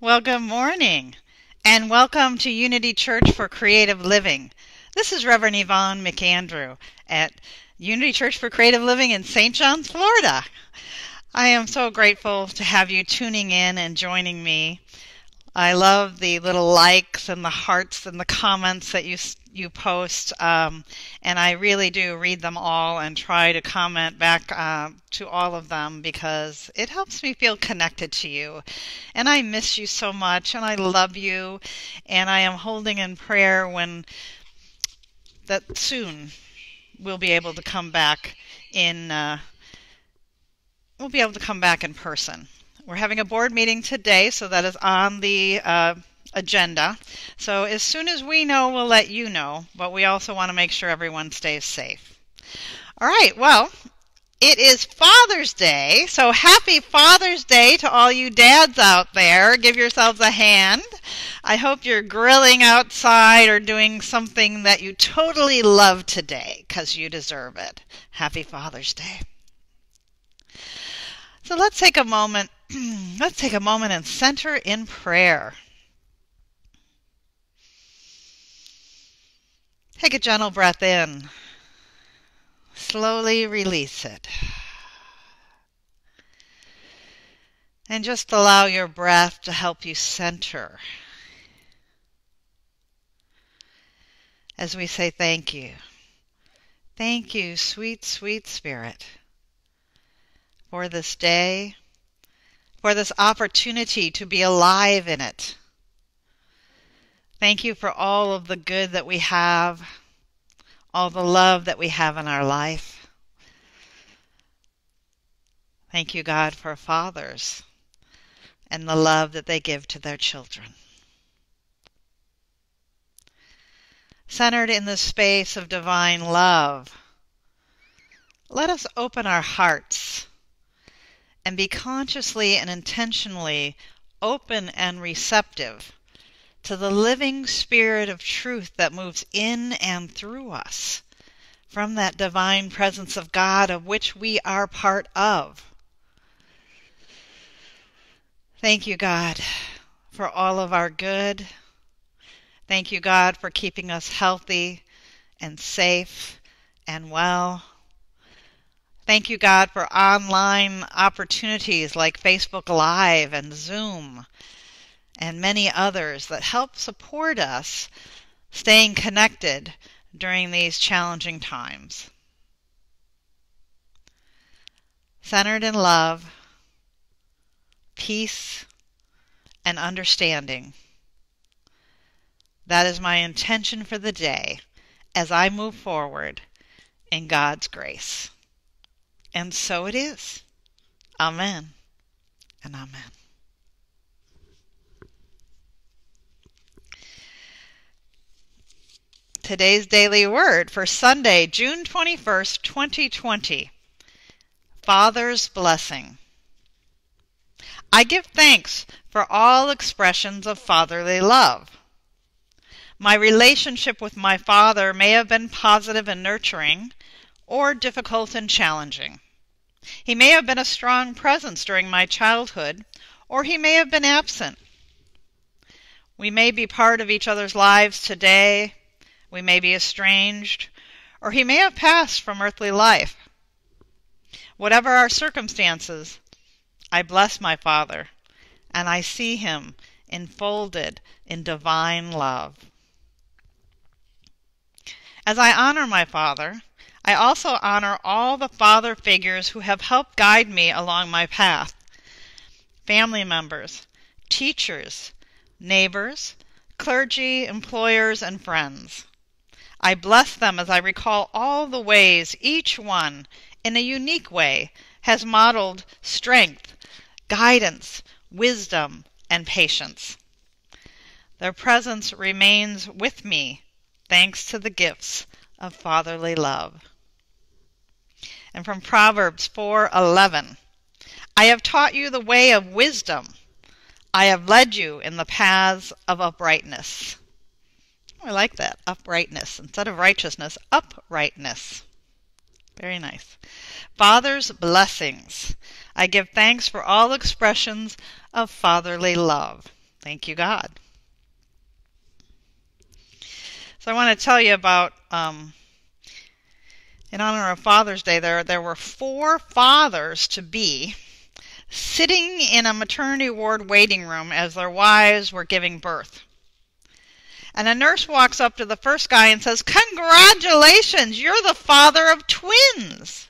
Well, good morning, and welcome to Unity Church for Creative Living. This is Reverend Yvonne McAndrew at Unity Church for Creative Living in St. John's, Florida. I am so grateful to have you tuning in and joining me. I love the little likes and the hearts and the comments that you you post, um, and I really do read them all and try to comment back uh, to all of them because it helps me feel connected to you. And I miss you so much, and I love you, and I am holding in prayer when that soon we'll be able to come back in. Uh, we'll be able to come back in person. We're having a board meeting today, so that is on the uh, agenda. So as soon as we know, we'll let you know, but we also want to make sure everyone stays safe. All right, well, it is Father's Day, so happy Father's Day to all you dads out there. Give yourselves a hand. I hope you're grilling outside or doing something that you totally love today because you deserve it. Happy Father's Day. So let's take a moment. let's take a moment and center in prayer. Take a gentle breath in. Slowly release it. And just allow your breath to help you center. As we say thank you. Thank you, sweet, sweet Spirit, for this day, for this opportunity to be alive in it Thank you for all of the good that we have, all the love that we have in our life. Thank you, God, for fathers and the love that they give to their children. Centered in the space of divine love, let us open our hearts and be consciously and intentionally open and receptive to the living spirit of truth that moves in and through us from that divine presence of God of which we are part of. Thank you, God, for all of our good. Thank you, God, for keeping us healthy and safe and well. Thank you, God, for online opportunities like Facebook Live and Zoom and many others that help support us staying connected during these challenging times. Centered in love, peace, and understanding. That is my intention for the day as I move forward in God's grace. And so it is. Amen and amen. Today's daily word for Sunday, June 21st, 2020. Father's Blessing. I give thanks for all expressions of fatherly love. My relationship with my father may have been positive and nurturing, or difficult and challenging. He may have been a strong presence during my childhood, or he may have been absent. We may be part of each other's lives today we may be estranged, or he may have passed from earthly life. Whatever our circumstances, I bless my Father, and I see him enfolded in divine love. As I honor my Father, I also honor all the father figures who have helped guide me along my path family members, teachers, neighbors, clergy, employers, and friends. I bless them as I recall all the ways each one, in a unique way, has modeled strength, guidance, wisdom, and patience. Their presence remains with me thanks to the gifts of fatherly love. And from Proverbs 4:11, I have taught you the way of wisdom. I have led you in the paths of uprightness. I like that. Uprightness. Instead of righteousness, uprightness. Very nice. Father's blessings. I give thanks for all expressions of fatherly love. Thank you, God. So I want to tell you about, um, in honor of Father's Day, there there were four fathers to be sitting in a maternity ward waiting room as their wives were giving birth. And a nurse walks up to the first guy and says, Congratulations, you're the father of twins.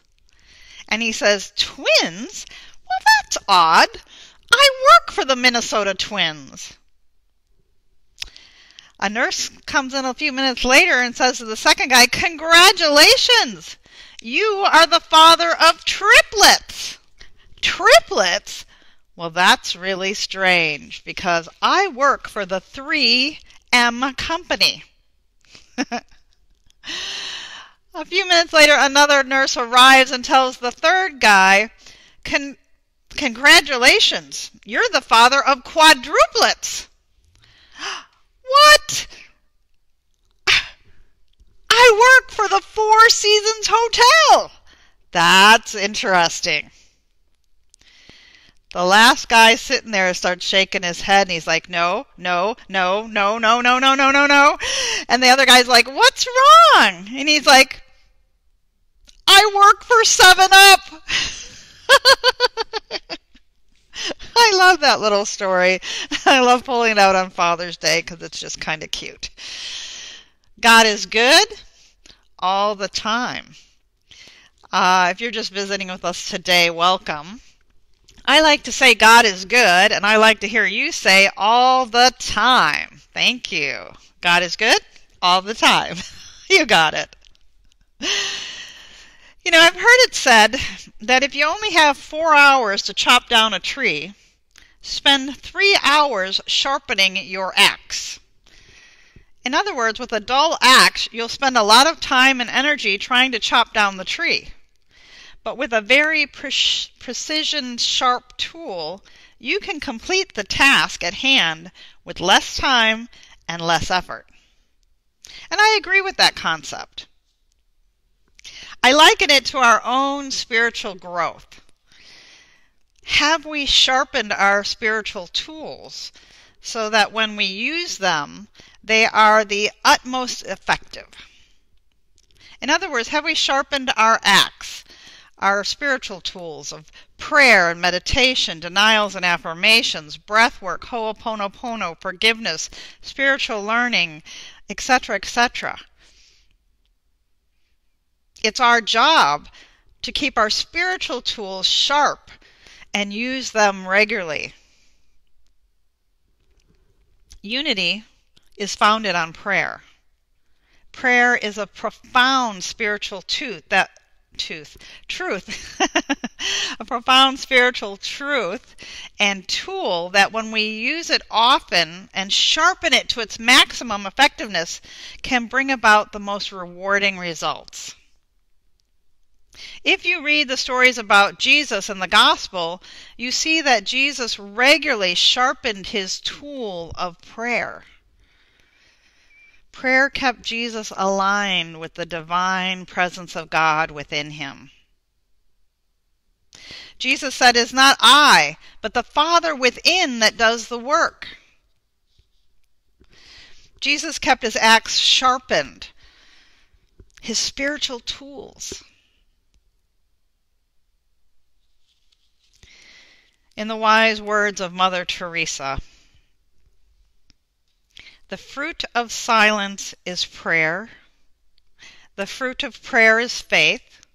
And he says, Twins? Well, that's odd. I work for the Minnesota Twins. A nurse comes in a few minutes later and says to the second guy, Congratulations! You are the father of triplets. Triplets? Well, that's really strange because I work for the 3M company. a few minutes later, another nurse arrives and tells the third guy, Con- Congratulations, you're the father of quadruplets. What? I work for the Four Seasons Hotel. That's interesting. The last guy sitting there starts shaking his head and he's like, no, no, no, no, no, no, no, no, no, no. And the other guy's like, what's wrong? And he's like, I work for 7 Up. I love that little story. I love pulling it out on Father's Day because it's just kind of cute. God is good all the time. Uh, if you're just visiting with us today, welcome. I like to say God is good, and I like to hear you say all the time. Thank you. God is good all the time. you got it. You know, I've heard it said that if you only have four hours to chop down a tree, spend three hours sharpening your axe. In other words, with a dull axe, you'll spend a lot of time and energy trying to chop down the tree. But with a very pre- precision sharp tool, you can complete the task at hand with less time and less effort. And I agree with that concept. I liken it to our own spiritual growth. Have we sharpened our spiritual tools so that when we use them, they are the utmost effective? In other words, have we sharpened our axe, our spiritual tools of prayer and meditation, denials and affirmations, breath work, ho'oponopono, forgiveness, spiritual learning, etc., etc.? It's our job to keep our spiritual tools sharp and use them regularly. Unity is founded on prayer. Prayer is a profound spiritual tooth that tooth truth. A profound spiritual truth and tool that when we use it often and sharpen it to its maximum effectiveness can bring about the most rewarding results. If you read the stories about Jesus in the gospel, you see that Jesus regularly sharpened his tool of prayer. Prayer kept Jesus aligned with the divine presence of God within him. Jesus said, It's not I, but the Father within that does the work. Jesus kept his axe sharpened, his spiritual tools. in the wise words of Mother Teresa. The fruit of silence is prayer. The fruit of prayer is faith.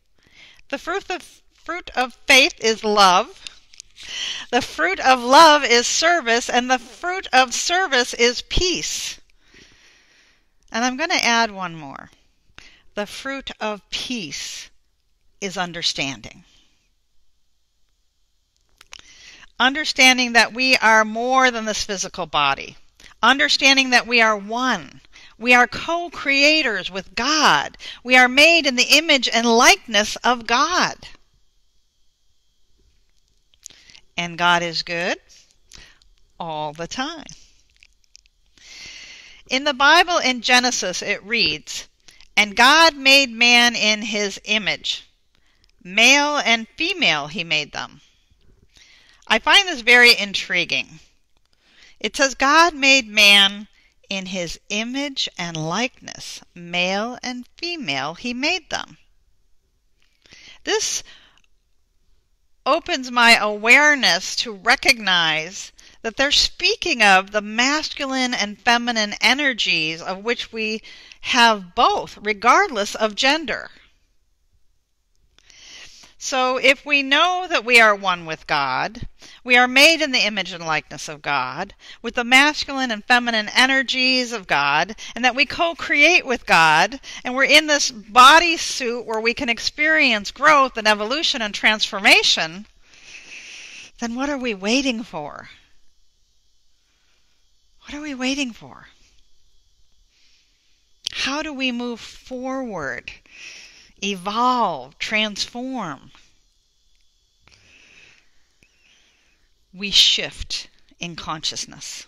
The fruit of, fruit of faith is love. The fruit of love is service, and the fruit of service is peace. And I'm going to add one more. The fruit of peace is understanding understanding that we are more than this physical body, understanding that we are one. We are co creators with God. We are made in the image and likeness of God. And God is good all the time. In the Bible in Genesis, it reads, And God made man in his image. Male and female he made them. I find this very intriguing. It says, God made man in his image and likeness, male and female, he made them. This opens my awareness to recognize that they're speaking of the masculine and feminine energies of which we have both, regardless of gender. So, if we know that we are one with God, we are made in the image and likeness of God, with the masculine and feminine energies of God, and that we co create with God, and we're in this body suit where we can experience growth and evolution and transformation, then what are we waiting for? What are we waiting for? How do we move forward, evolve, transform? We shift in consciousness.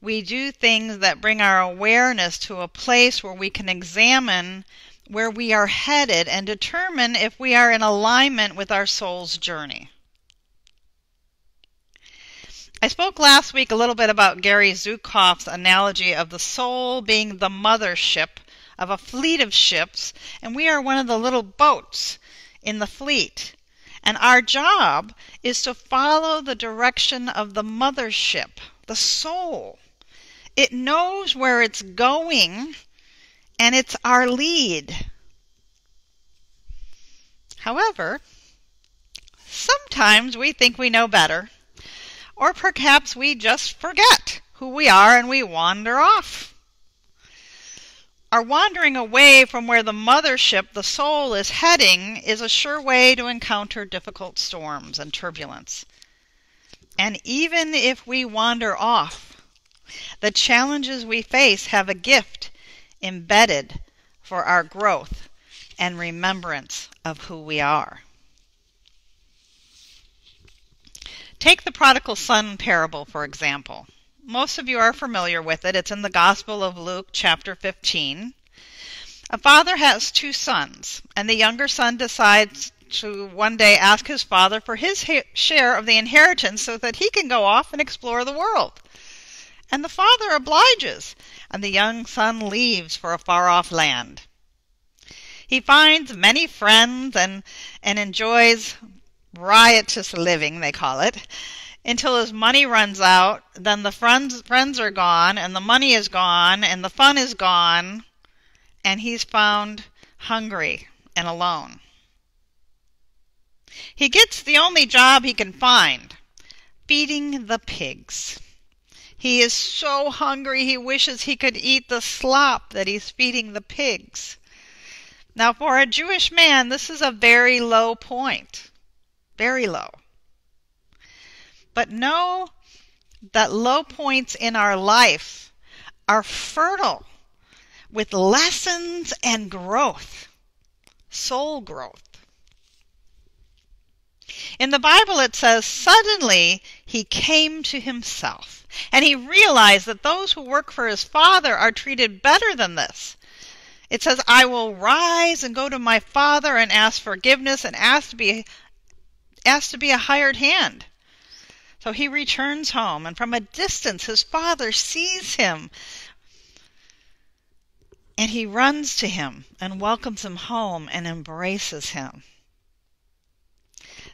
We do things that bring our awareness to a place where we can examine where we are headed and determine if we are in alignment with our soul's journey. I spoke last week a little bit about Gary Zukav's analogy of the soul being the mothership of a fleet of ships, and we are one of the little boats in the fleet. And our job is to follow the direction of the mothership, the soul. It knows where it's going, and it's our lead. However, sometimes we think we know better or perhaps we just forget who we are and we wander off. Our wandering away from where the mothership, the soul, is heading is a sure way to encounter difficult storms and turbulence. And even if we wander off, the challenges we face have a gift embedded for our growth and remembrance of who we are. Take the prodigal son parable, for example. Most of you are familiar with it. It's in the Gospel of Luke, chapter 15. A father has two sons, and the younger son decides to one day ask his father for his share of the inheritance so that he can go off and explore the world. And the father obliges, and the young son leaves for a far off land. He finds many friends and, and enjoys riotous living, they call it, until his money runs out. Then the friends friends are gone, and the money is gone, and the fun is gone, and he's found hungry and alone. He gets the only job he can find feeding the pigs. He is so hungry he wishes he could eat the slop that he's feeding the pigs. Now, for a Jewish man, this is a very low point very low. But know that low points in our life are fertile with lessons and growth, soul growth. In the Bible, it says, Suddenly he came to himself, and he realized that those who work for his father are treated better than this. It says, I will rise and go to my father and ask forgiveness and ask to be asked to be a hired hand. So he returns home, and from a distance his father sees him. And he runs to him and welcomes him home and embraces him.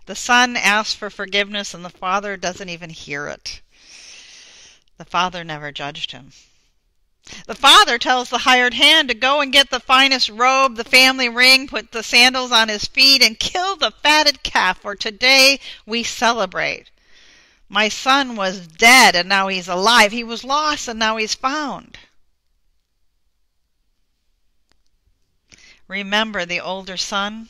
The son asks for forgiveness, and the father doesn't even hear it. The father never judged him. The father tells the hired hand to go and get the finest robe, the family ring, put the sandals on his feet, and kill the fatted calf, for today we celebrate. My son was dead, and now he's alive. He was lost, and now he's found. Remember the older son?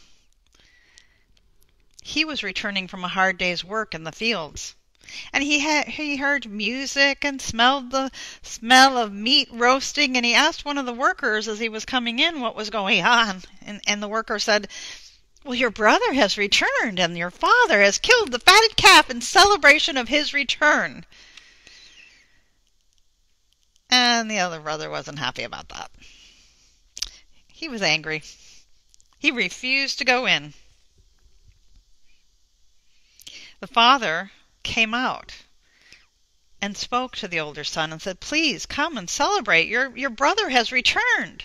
He was returning from a hard day's work in the fields and he he heard music and smelled the smell of meat roasting and he asked one of the workers as he was coming in what was going on and, and the worker said well your brother has returned and your father has killed the fatted calf in celebration of his return. And the other brother wasn't happy about that. He was angry. He refused to go in. The father came out and spoke to the older son and said, Please come and celebrate. Your, your brother has returned.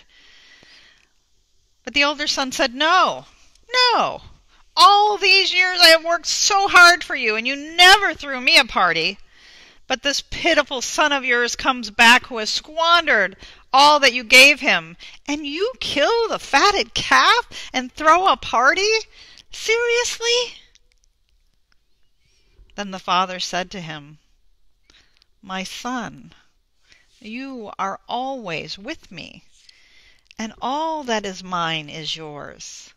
But the older son said, No, no. All these years I have worked so hard for you, and you never threw me a party. But this pitiful son of yours comes back who has squandered all that you gave him, and you kill the fatted calf and throw a party? Seriously? Then the father said to him, My son, you are always with me, and all that is mine is yours.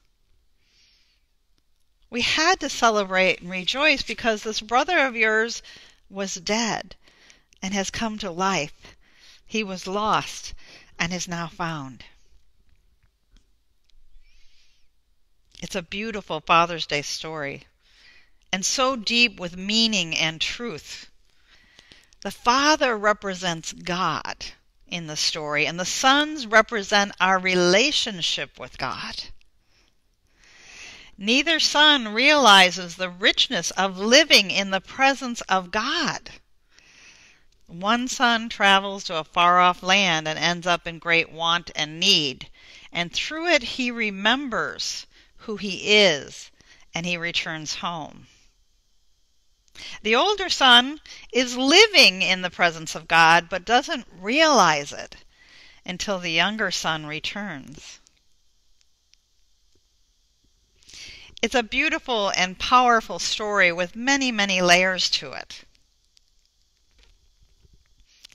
We had to celebrate and rejoice because this brother of yours was dead and has come to life. He was lost and is now found. It's a beautiful Father's Day story and so deep with meaning and truth. The Father represents God in the story, and the sons represent our relationship with God. Neither son realizes the richness of living in the presence of God. One son travels to a far off land and ends up in great want and need, and through it he remembers who he is and he returns home. The older son is living in the presence of God but doesn't realize it until the younger son returns. It's a beautiful and powerful story with many, many layers to it.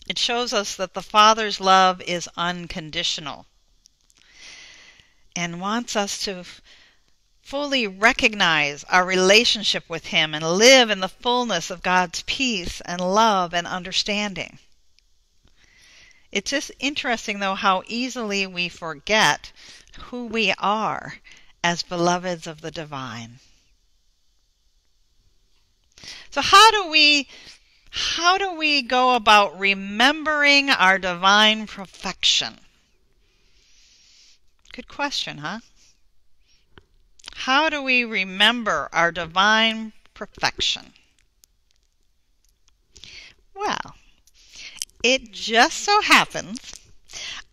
It shows us that the Father's love is unconditional and wants us to fully recognize our relationship with Him and live in the fullness of God's peace and love and understanding. It's just interesting, though, how easily we forget who we are as beloveds of the divine. So how do we how do we go about remembering our divine perfection? Good question, huh? How do we remember our divine perfection? Well, it just so happens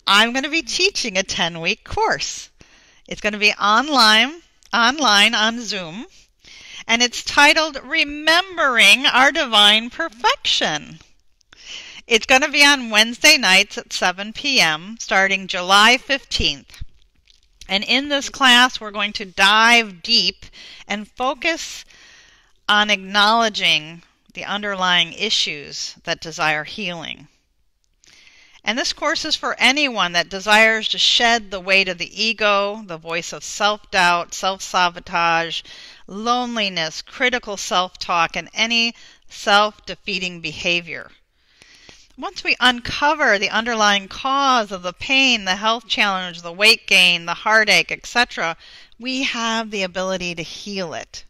I'm going to be teaching a 10 week course. It's going to be online, online on Zoom, and it's titled Remembering Our Divine Perfection. It's going to be on Wednesday nights at 7 p.m. starting July 15th. And in this class, we're going to dive deep and focus on acknowledging the underlying issues that desire healing. And this course is for anyone that desires to shed the weight of the ego, the voice of self doubt, self sabotage, loneliness, critical self talk, and any self defeating behavior once we uncover the underlying cause of the pain, the health challenge, the weight gain, the heartache, etc., we have the ability to heal it.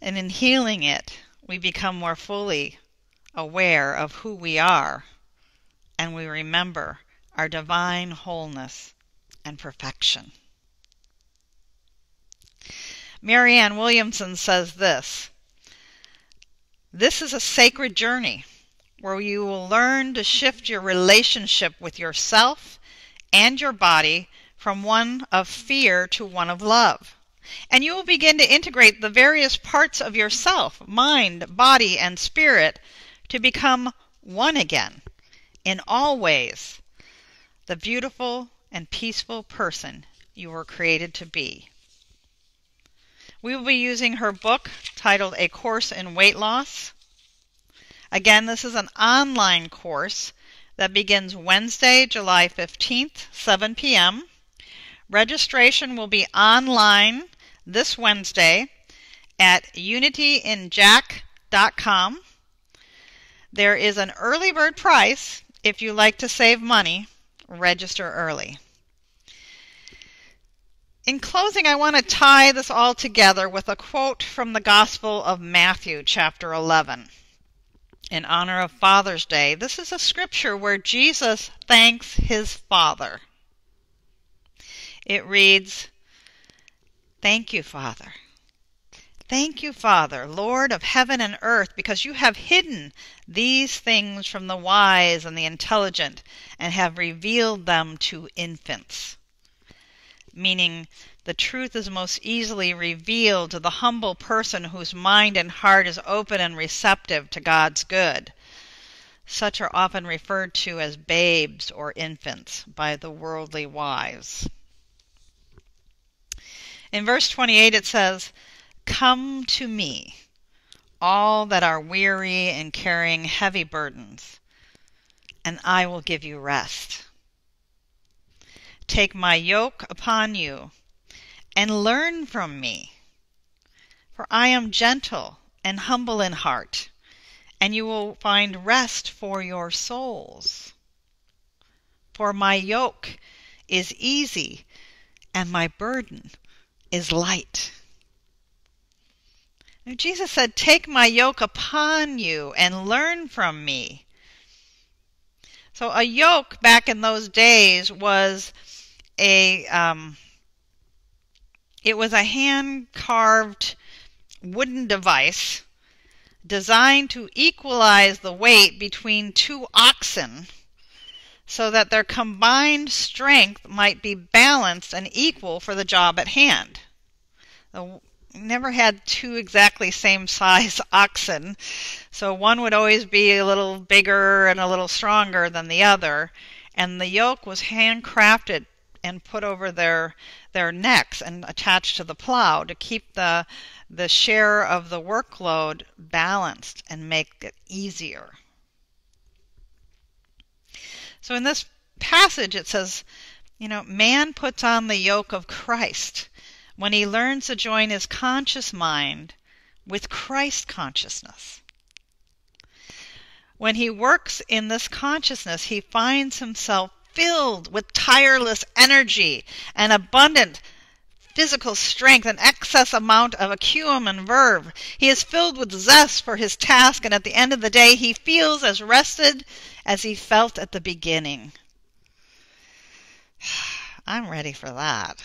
And in healing it, we become more fully aware of who we are and we remember our divine wholeness and perfection. Marianne Williamson says this This is a sacred journey where you will learn to shift your relationship with yourself and your body from one of fear to one of love. And you will begin to integrate the various parts of yourself, mind, body, and spirit, to become one again in all ways, the beautiful and peaceful person you were created to be. We will be using her book titled A Course in Weight Loss Again, this is an online course that begins Wednesday, July 15th, 7 p.m. Registration will be online this Wednesday at unityinjack.com. There is an early bird price if you like to save money, register early. In closing, I want to tie this all together with a quote from the Gospel of Matthew, chapter 11 in honor of Father's Day. This is a scripture where Jesus thanks his Father. It reads, Thank you, Father. Thank you, Father, Lord of heaven and earth, because you have hidden these things from the wise and the intelligent and have revealed them to infants. Meaning, the truth is most easily revealed to the humble person whose mind and heart is open and receptive to God's good. Such are often referred to as babes or infants by the worldly wise. In verse 28 it says, Come to me, all that are weary and carrying heavy burdens, and I will give you rest. Take my yoke upon you and learn from me, for I am gentle and humble in heart, and you will find rest for your souls. For my yoke is easy and my burden is light. Jesus said, Take my yoke upon you and learn from me. So, a yoke back in those days was a. Um, it was a hand carved wooden device designed to equalize the weight between two oxen so that their combined strength might be balanced and equal for the job at hand. The never had two exactly same size oxen, so one would always be a little bigger and a little stronger than the other, and the yoke was handcrafted and put over their their necks and attached to the plow to keep the the share of the workload balanced and make it easier. So in this passage it says, you know, man puts on the yoke of Christ when he learns to join his conscious mind with Christ consciousness. When he works in this consciousness, he finds himself filled with tireless energy and abundant physical strength, an excess amount of acumen and verve. He is filled with zest for his task, and at the end of the day, he feels as rested as he felt at the beginning. I'm ready for that.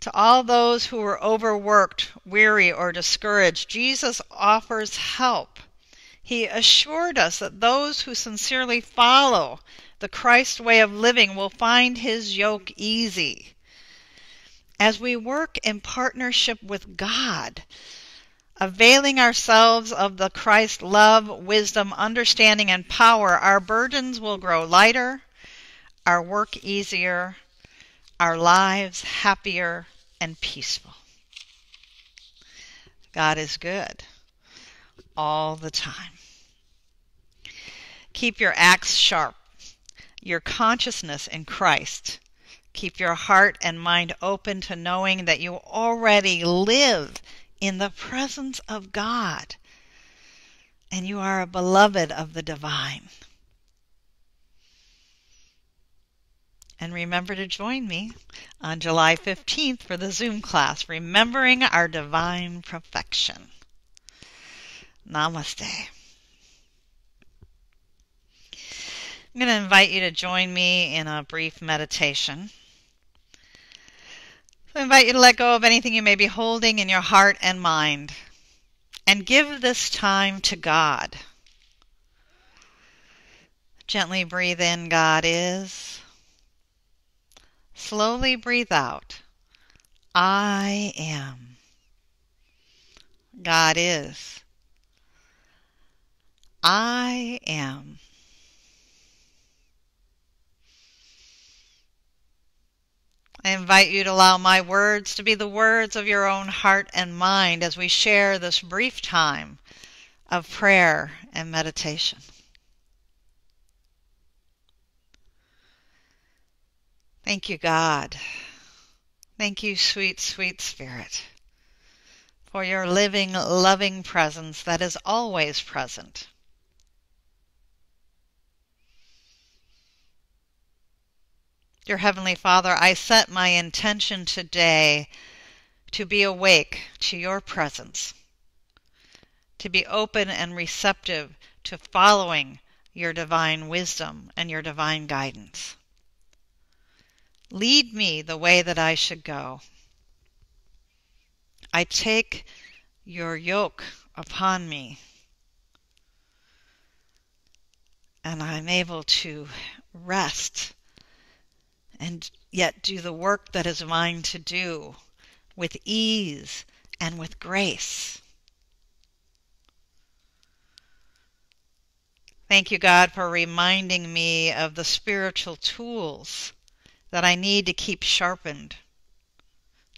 To all those who are overworked, weary, or discouraged, Jesus offers help. He assured us that those who sincerely follow the Christ way of living will find his yoke easy. As we work in partnership with God, availing ourselves of the Christ love, wisdom, understanding, and power, our burdens will grow lighter, our work easier, our lives happier and peaceful. God is good all the time. Keep your axe sharp, your consciousness in Christ. Keep your heart and mind open to knowing that you already live in the presence of God and you are a beloved of the divine. And remember to join me on July 15th for the Zoom class, Remembering Our Divine Perfection. Namaste. I'm going to invite you to join me in a brief meditation. I invite you to let go of anything you may be holding in your heart and mind and give this time to God. Gently breathe in, God is. Slowly breathe out. I am. God is. I am. I invite you to allow my words to be the words of your own heart and mind as we share this brief time of prayer and meditation. Thank you, God. Thank you, sweet, sweet Spirit, for your living, loving presence that is always present. Dear Heavenly Father, I set my intention today to be awake to your presence, to be open and receptive to following your divine wisdom and your divine guidance. Lead me the way that I should go. I take your yoke upon me. And I'm able to rest and yet do the work that is mine to do with ease and with grace. Thank you, God, for reminding me of the spiritual tools that I need to keep sharpened.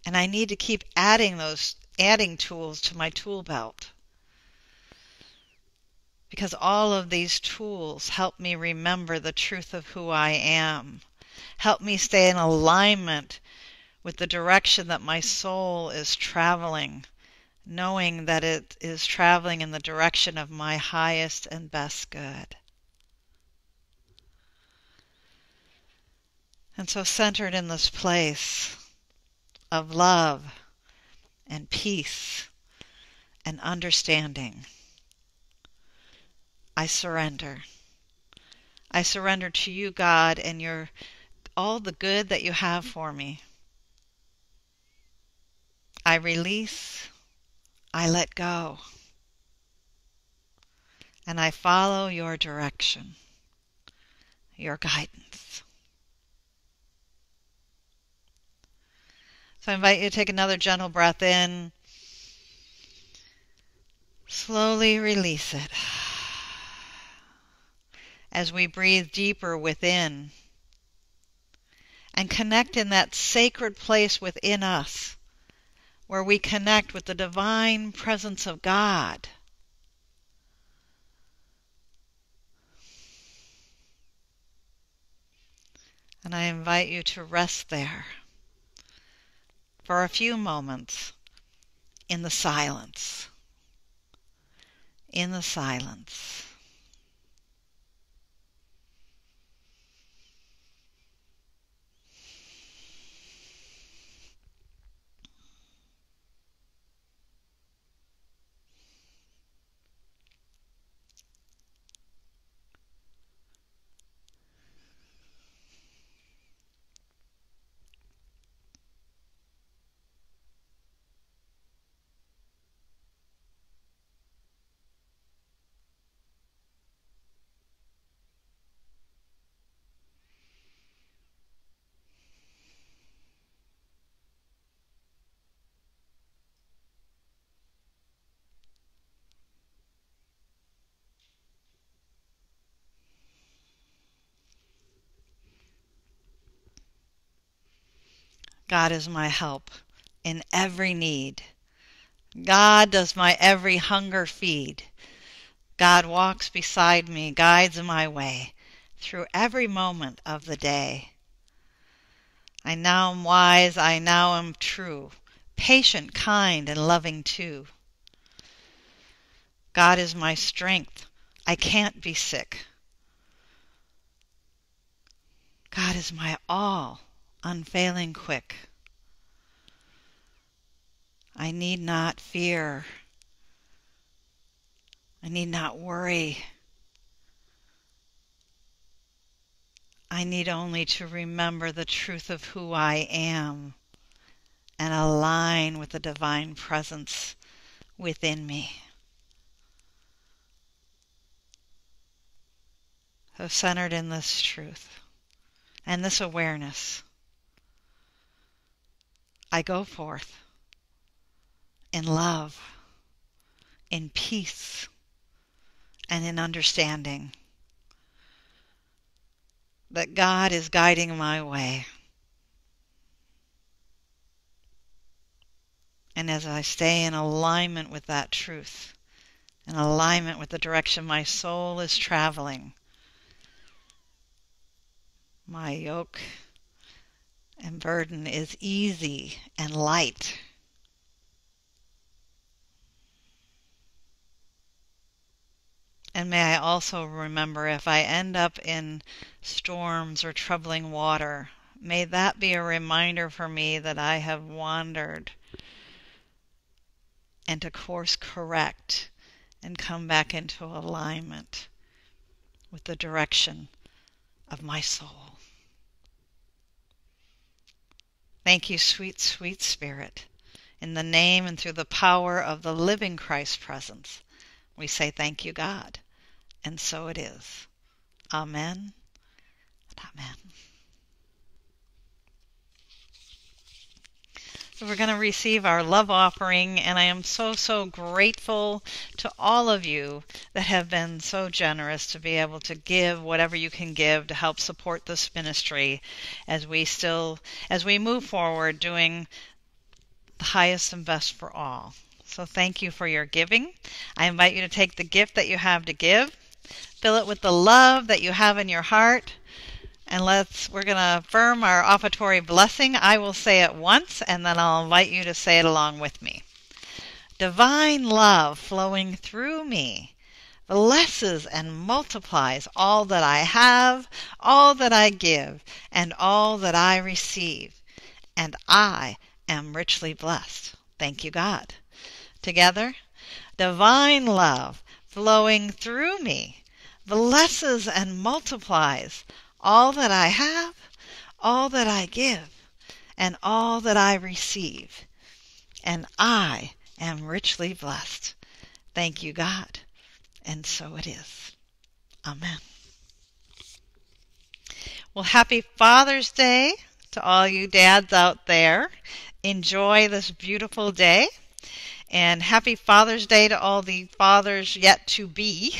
And I need to keep adding those adding tools to my tool belt. Because all of these tools help me remember the truth of who I am. Help me stay in alignment with the direction that my soul is traveling knowing that it is traveling in the direction of my highest and best good. And so, centered in this place of love and peace and understanding, I surrender. I surrender to you, God, and your all the good that you have for me. I release I let go. And I follow your direction, your guidance. I invite you to take another gentle breath in. Slowly release it as we breathe deeper within and connect in that sacred place within us where we connect with the divine presence of God. And I invite you to rest there for a few moments in the silence. In the silence. God is my help in every need. God does my every hunger feed. God walks beside me, guides my way through every moment of the day. I now am wise, I now am true, patient, kind, and loving too. God is my strength, I can't be sick. God is my all, unfailing quick. I need not fear. I need not worry. I need only to remember the truth of who I am and align with the divine presence within me. So centered in this truth and this awareness. I go forth in love, in peace, and in understanding that God is guiding my way. And as I stay in alignment with that truth, in alignment with the direction my soul is traveling, my yoke and burden is easy and light. And may I also remember if I end up in storms or troubling water, may that be a reminder for me that I have wandered and to course correct and come back into alignment with the direction of my soul. Thank you, sweet, sweet Spirit. In the name and through the power of the living Christ presence, we say thank you, God. And so it is. Amen. So we're going to receive our love offering, and I am so, so grateful to all of you that have been so generous to be able to give whatever you can give to help support this ministry as we still, as we move forward doing the highest and best for all. So thank you for your giving. I invite you to take the gift that you have to give, fill it with the love that you have in your heart, and let's we're going to affirm our offertory blessing. I will say it once and then I'll invite you to say it along with me. Divine love flowing through me blesses and multiplies all that I have, all that I give, and all that I receive. And I am richly blessed. Thank you, God. Together, divine love flowing through me blesses and multiplies all that I have, all that I give, and all that I receive. And I am richly blessed. Thank you, God. And so it is. Amen. Well, happy Father's Day to all you dads out there. Enjoy this beautiful day. And happy Father's Day to all the fathers yet to be.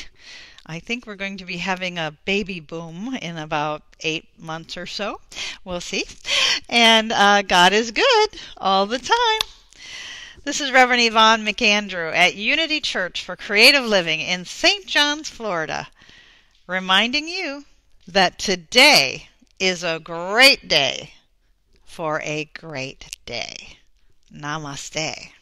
I think we're going to be having a baby boom in about eight months or so. We'll see. And uh, God is good all the time. This is Reverend Yvonne McAndrew at Unity Church for Creative Living in St. John's, Florida, reminding you that today is a great day for a great day. Namaste.